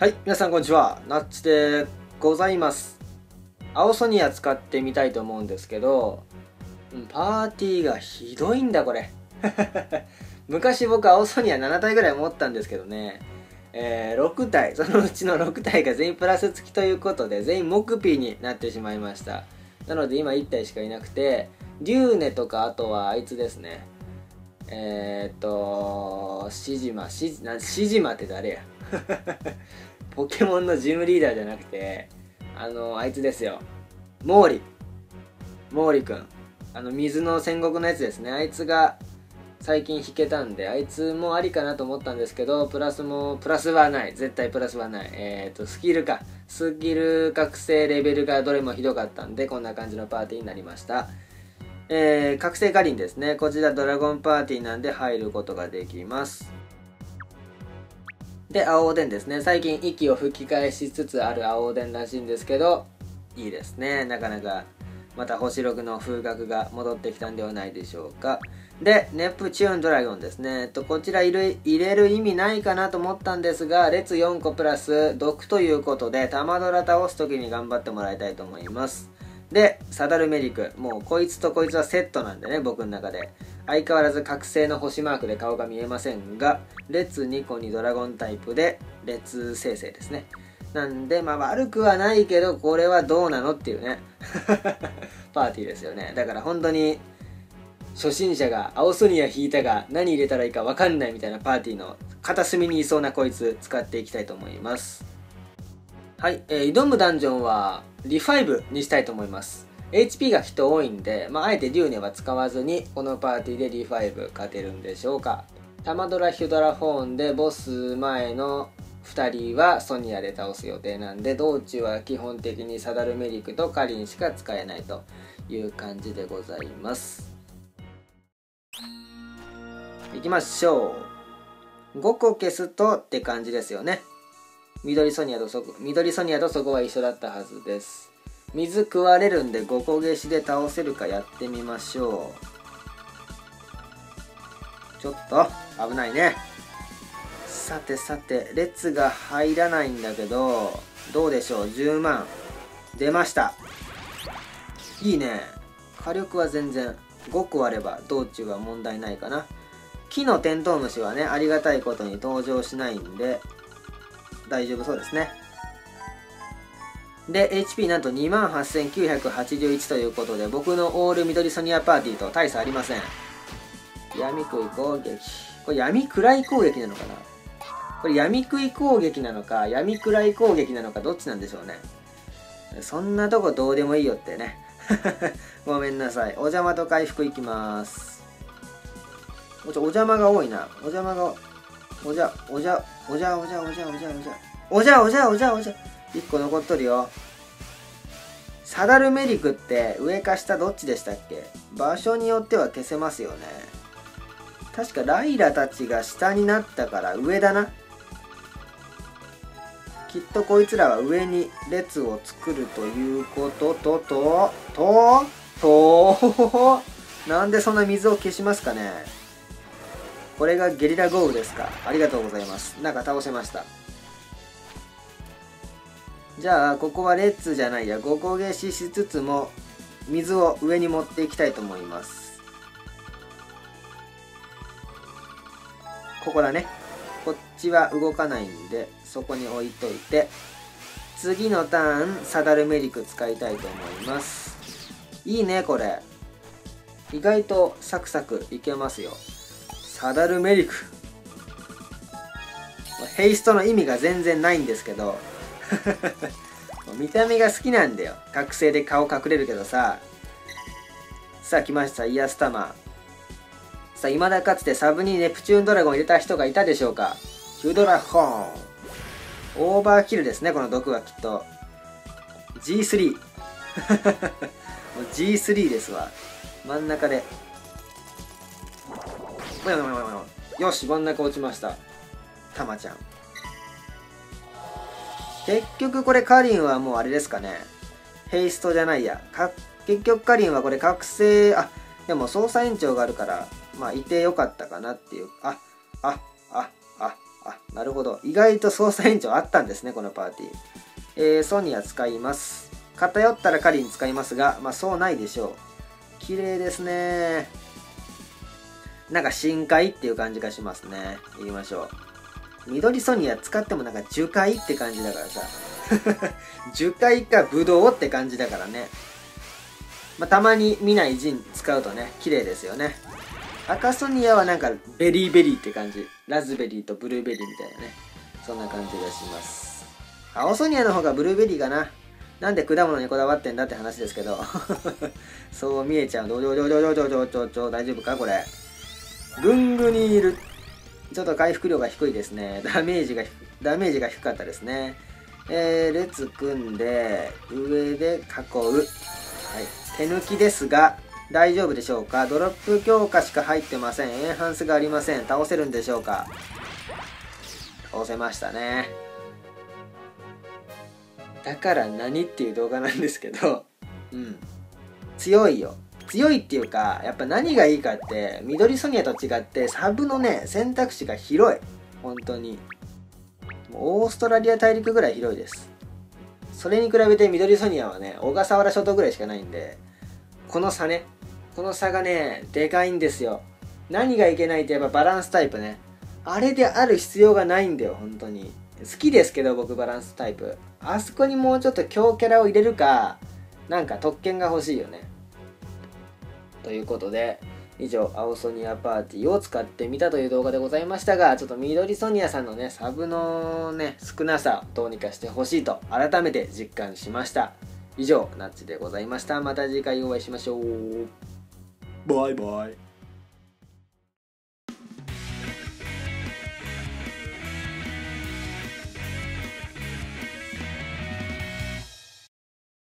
はい、皆さんこんにちは。ナッチでございます。青ソニア使ってみたいと思うんですけど、パーティーがひどいんだこれ。昔僕青ソニア7体ぐらい持ったんですけどね、えー6体、そのうちの6体が全員プラス付きということで、全員木ピーになってしまいました。なので今1体しかいなくて、デューネとかあとはあいつですね。えー、っと、シジマ、シジマって誰や？ポケモンのジムリーダーじゃなくて、あの、あいつですよ。毛利。毛利くん。あの、水の戦国のやつですね。あいつが最近弾けたんで、あいつもありかなと思ったんですけど、プラスも、プラスはない。絶対プラスはない。えっ、と、スキルか。スキル覚醒レベルがどれもひどかったんで、こんな感じのパーティーになりました。えー、覚醒カリンですね。こちらドラゴンパーティーなんで入ることができます。で、青おでんですね。最近息を吹き返しつつある青おでんらしいんですけど、いいですね。なかなか、また星6の風格が戻ってきたんではないでしょうか。で、ネプチューンドラゴンですね。と、こちら入れ入れる意味ないかなと思ったんですが、列4個プラス毒ということで、玉ドラ倒す時に頑張ってもらいたいと思います。で、サダルメリク。もうこいつとこいつはセットなんでね、僕の中で。相変わらず覚醒の星マークで顔が見えませんが、列2個にドラゴンタイプで、列生成ですね。なんで、まあ悪くはないけど、これはどうなのっていうね。パーティーですよね。だから本当に、初心者が青ソニア引いたが何入れたらいいか分かんないみたいなパーティーの片隅にいそうなこいつ使っていきたいと思います。はい、えー挑むダンジョンはリファイブにしたいと思います。HP が人多いんで、まあ、あえてデューネは使わずにこのパーティーでリファイブ勝てるんでしょうか。タマドラヒュドラフォーンでボス前の2人はソニアで倒す予定なんで道中は基本的にサダルメリクとカリンしか使えないという感じでございます。いきましょう。5個消すとって感じですよね。緑ソニアとそこ緑ソニアとそこは一緒だったはずです。水食われるんで5個消しで倒せるかやってみましょう。ちょっと危ないね。さてさて列が入らないんだけどどうでしょう？10万。出ました。いいね。火力は全然。5個あれば道中は問題ないかな。木のテントウムシはねありがたいことに登場しないんで大丈夫そうですね。で HP なんと28,981ということで僕のオール緑ソニアパーティーと大差ありません。闇食い攻撃。これ闇暗い攻撃なのかな？これ闇食い攻撃なのか闇暗い攻撃なのかどっちなんでしょうね。そんなとこどうでもいいよってね。ごめんなさい。お邪魔と回復いきます。おちょお邪魔が多いな。お邪魔がおじゃおじゃおじゃおじゃおじゃおじゃおじゃ。おじゃおじゃおじゃおじゃ。1個残っとるよ。サダルメリクって上か下どっちでしたっけ？場所によっては消せますよね。確かライラたちが下になったから上だな。きっとこいつらは上に列を作るということととととなんでそんな水を消しますかねこれがゲリラ豪雨ですか？ありがとうございます。なんか倒せました。じゃあここはレッツじゃないや。5個消ししつつも水を上に持っていきたいと思います。ここだね。こっちは動かないんでそこに置いといて次のターンサダルメリク使いたいと思います。いいねこれ。意外とサクサクいけますよ。サダルメリク。ヘイストの意味が全然ないんですけど。見た目が好きなんだよ。覚醒で顔隠れるけどさ。さあ来ました。イヤスタマー。さあ未だかつてサブにネプチューンドラゴン入れた人がいたでしょうか。ヒュドラホーン。オーバーキルですねこの毒はきっと。G3 もう G3 ですわ。真ん中で。もやもやもやもやよし真ん中落ちましたたまちゃん結局これカリンはもうあれですかねヘイストじゃないや結局カリンはこれ覚醒あでも操作延長があるからまあいてよかったかなっていうああああああなるほど意外と操作延長あったんですねこのパーティー、えー、ソニア使います偏ったらカリン使いますがまあそうないでしょう綺麗ですねなんか深海っていう感じがしますね。いきましょう。緑ソニア使ってもなんか樹海って感じだからさ。樹海かブドウって感じだからね。まあ、たまに見ないジン使うとね綺麗ですよね。赤ソニアはなんかベリーベリーって感じ。ラズベリーとブルーベリーみたいなね。そんな感じがします。青ソニアの方がブルーベリーかな。なんで果物にこだわってんだって話ですけど。そう見えちゃう。どうどうどうどうどうどうどど大丈夫かこれグングニール。ちょっと回復量が低いですね。ダメージがダメージが低かったですね。えー、列組んで上で囲う。はい。手抜きですが大丈夫でしょうか？ドロップ強化しか入ってません。エンハンスがありません。倒せるんでしょうか？倒せましたね。だから何っていう動画なんですけど。うん。強いよ。強いっていうかやっぱ何がいいかって緑ソニアと違ってサブのね選択肢が広い。本当に。オーストラリア大陸ぐらい広いです。それに比べて緑ソニアはね小笠原諸島ぐらいしかないんでこの差ね。この差がねでかいんですよ。何がいけないってやっぱバランスタイプね。あれである必要がないんだよ本当に。好きですけど僕バランスタイプ。あそこにもうちょっと強キャラを入れるかなんか特権が欲しいよね。ということで以上青ソニアパーティーを使ってみたという動画でございましたがちょっと緑ソニアさんのねサブのね少なさをどうにかしてほしいと改めて実感しました。以上ナッチでございました。また次回お会いしましょう。バイバイ。